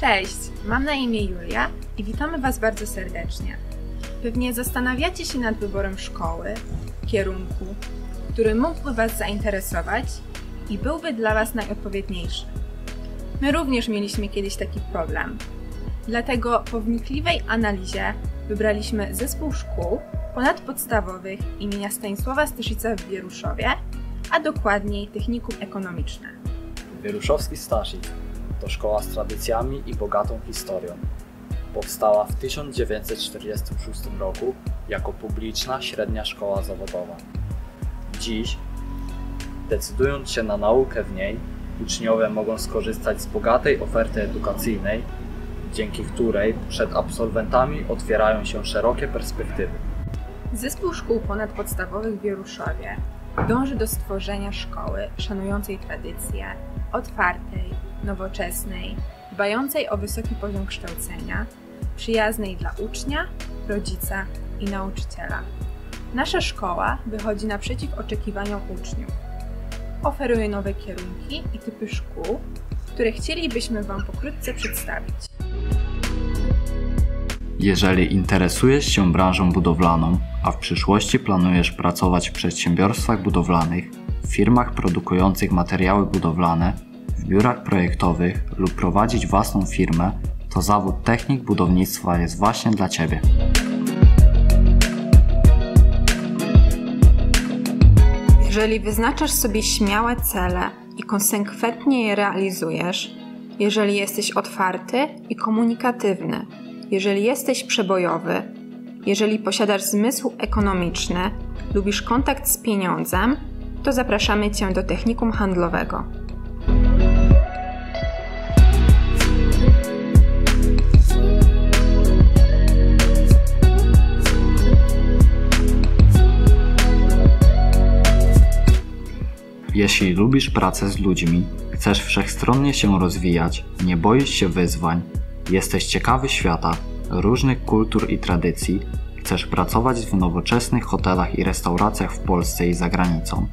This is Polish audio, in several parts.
Cześć, mam na imię Julia i witamy Was bardzo serdecznie. Pewnie zastanawiacie się nad wyborem szkoły, kierunku, który mógłby Was zainteresować i byłby dla Was najodpowiedniejszy. My również mieliśmy kiedyś taki problem. Dlatego po wnikliwej analizie wybraliśmy zespół szkół ponadpodstawowych imienia Stanisława Styszyca w Wieruszowie, a dokładniej technikum ekonomiczne. Wieruszowski Staszic to szkoła z tradycjami i bogatą historią. Powstała w 1946 roku jako publiczna średnia szkoła zawodowa. Dziś, decydując się na naukę w niej, uczniowie mogą skorzystać z bogatej oferty edukacyjnej, dzięki której przed absolwentami otwierają się szerokie perspektywy. Zespół szkół ponadpodstawowych w Wieruszowie dąży do stworzenia szkoły szanującej tradycje, otwartej, nowoczesnej, dbającej o wysoki poziom kształcenia, przyjaznej dla ucznia, rodzica i nauczyciela. Nasza szkoła wychodzi naprzeciw oczekiwaniom uczniów. Oferuje nowe kierunki i typy szkół, które chcielibyśmy Wam pokrótce przedstawić. Jeżeli interesujesz się branżą budowlaną, a w przyszłości planujesz pracować w przedsiębiorstwach budowlanych, firmach produkujących materiały budowlane, biurach projektowych lub prowadzić własną firmę, to zawód technik budownictwa jest właśnie dla Ciebie. Jeżeli wyznaczasz sobie śmiałe cele i konsekwentnie je realizujesz, jeżeli jesteś otwarty i komunikatywny, jeżeli jesteś przebojowy, jeżeli posiadasz zmysł ekonomiczny, lubisz kontakt z pieniądzem, to zapraszamy Cię do technikum handlowego. Jeśli lubisz pracę z ludźmi, chcesz wszechstronnie się rozwijać, nie boisz się wyzwań, jesteś ciekawy świata, różnych kultur i tradycji, chcesz pracować w nowoczesnych hotelach i restauracjach w Polsce i za granicą,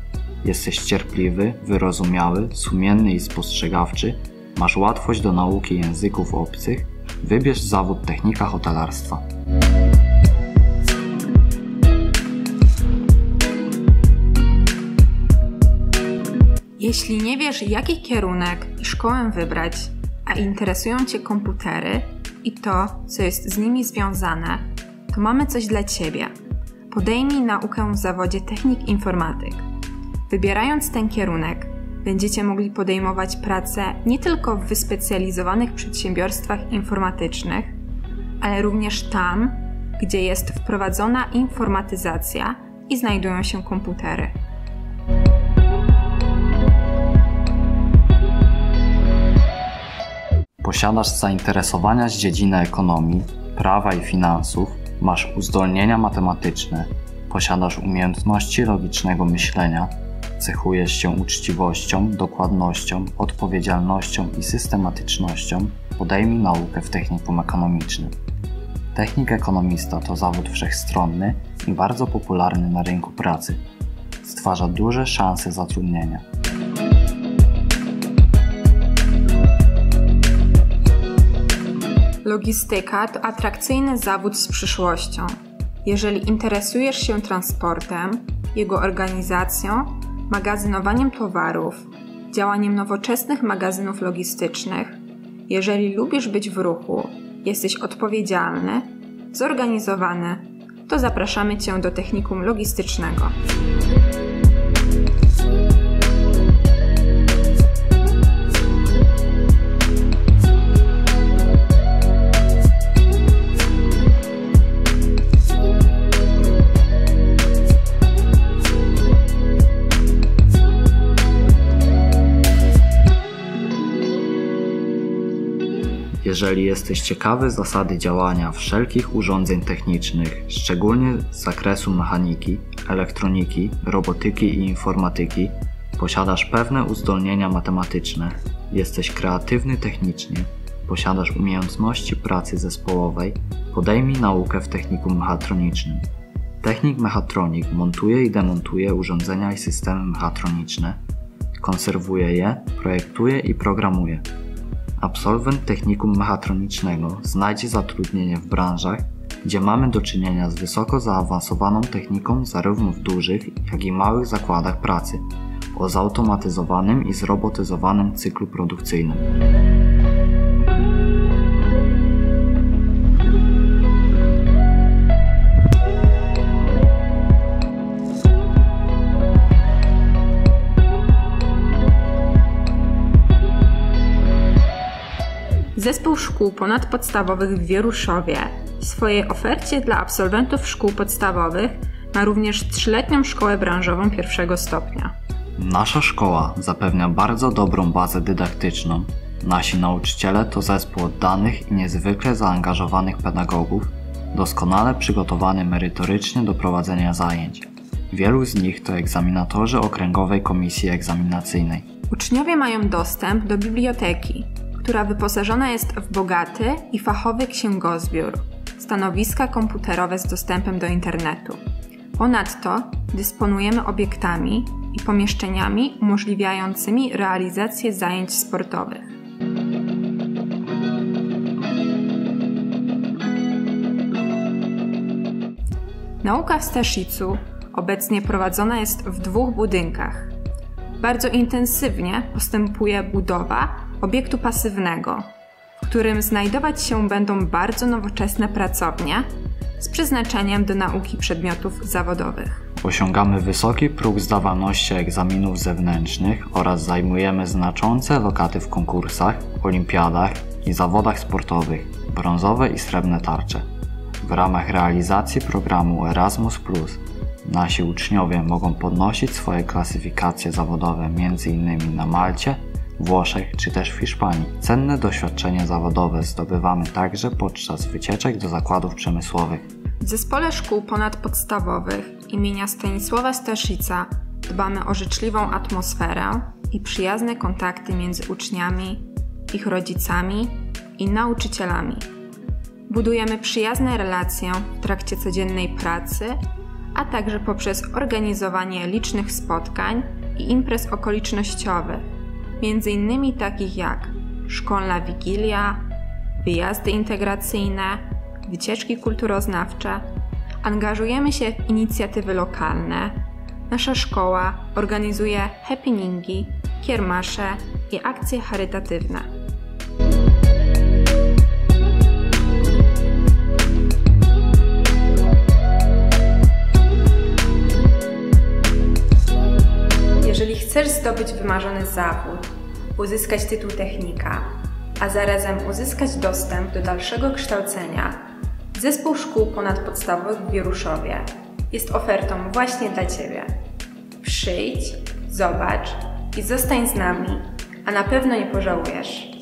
jesteś cierpliwy, wyrozumiały, sumienny i spostrzegawczy, masz łatwość do nauki języków obcych, wybierz zawód technika hotelarstwa. Jeśli nie wiesz, jaki kierunek i szkołę wybrać, a interesują Cię komputery i to, co jest z nimi związane, to mamy coś dla Ciebie. Podejmij naukę w zawodzie technik informatyk. Wybierając ten kierunek, będziecie mogli podejmować pracę nie tylko w wyspecjalizowanych przedsiębiorstwach informatycznych, ale również tam, gdzie jest wprowadzona informatyzacja i znajdują się komputery. Posiadasz zainteresowania z dziedziny ekonomii, prawa i finansów, masz uzdolnienia matematyczne, posiadasz umiejętności logicznego myślenia, cechujesz się uczciwością, dokładnością, odpowiedzialnością i systematycznością, podejmij naukę w technikum ekonomicznym. Technik ekonomista to zawód wszechstronny i bardzo popularny na rynku pracy. Stwarza duże szanse zatrudnienia. Logistyka to atrakcyjny zawód z przyszłością. Jeżeli interesujesz się transportem, jego organizacją, magazynowaniem towarów, działaniem nowoczesnych magazynów logistycznych, jeżeli lubisz być w ruchu, jesteś odpowiedzialny, zorganizowany, to zapraszamy Cię do technikum logistycznego. Jeżeli jesteś ciekawy zasady działania wszelkich urządzeń technicznych, szczególnie z zakresu mechaniki, elektroniki, robotyki i informatyki, posiadasz pewne uzdolnienia matematyczne, jesteś kreatywny technicznie, posiadasz umiejętności pracy zespołowej, podejmij naukę w technikum mechatronicznym. Technik mechatronik montuje i demontuje urządzenia i systemy mechatroniczne, konserwuje je, projektuje i programuje. Absolwent technikum mechatronicznego znajdzie zatrudnienie w branżach, gdzie mamy do czynienia z wysoko zaawansowaną techniką zarówno w dużych, jak i małych zakładach pracy o zautomatyzowanym i zrobotyzowanym cyklu produkcyjnym. Szkół Ponadpodstawowych w Wieruszowie w swojej ofercie dla absolwentów szkół podstawowych ma również trzyletnią szkołę branżową pierwszego stopnia. Nasza szkoła zapewnia bardzo dobrą bazę dydaktyczną. Nasi nauczyciele to zespół oddanych i niezwykle zaangażowanych pedagogów, doskonale przygotowany merytorycznie do prowadzenia zajęć. Wielu z nich to egzaminatorzy Okręgowej Komisji Egzaminacyjnej. Uczniowie mają dostęp do biblioteki, która wyposażona jest w bogaty i fachowy księgozbiór, stanowiska komputerowe z dostępem do internetu. Ponadto dysponujemy obiektami i pomieszczeniami umożliwiającymi realizację zajęć sportowych. Nauka w Staszicu obecnie prowadzona jest w dwóch budynkach. Bardzo intensywnie postępuje budowa obiektu pasywnego, w którym znajdować się będą bardzo nowoczesne pracownie z przeznaczeniem do nauki przedmiotów zawodowych. Osiągamy wysoki próg zdawalności egzaminów zewnętrznych oraz zajmujemy znaczące lokaty w konkursach, olimpiadach i zawodach sportowych, brązowe i srebrne tarcze. W ramach realizacji programu Erasmus nasi uczniowie mogą podnosić swoje klasyfikacje zawodowe m.in. na Malcie, Włoszech czy też w Hiszpanii. Cenne doświadczenie zawodowe zdobywamy także podczas wycieczek do zakładów przemysłowych. W Zespole Szkół Ponadpodstawowych imienia Stanisława Staszica dbamy o życzliwą atmosferę i przyjazne kontakty między uczniami, ich rodzicami i nauczycielami. Budujemy przyjazne relacje w trakcie codziennej pracy, a także poprzez organizowanie licznych spotkań i imprez okolicznościowych, m.in. takich jak szkolna wigilia, wyjazdy integracyjne, wycieczki kulturoznawcze Angażujemy się w inicjatywy lokalne. Nasza szkoła organizuje happeningi, kiermasze i akcje charytatywne. Zdobyć wymarzony zawód, uzyskać tytuł technika, a zarazem uzyskać dostęp do dalszego kształcenia, Zespół Szkół Ponadpodstawowych w Wieruszowie jest ofertą właśnie dla Ciebie. Przyjdź, zobacz i zostań z nami, a na pewno nie pożałujesz.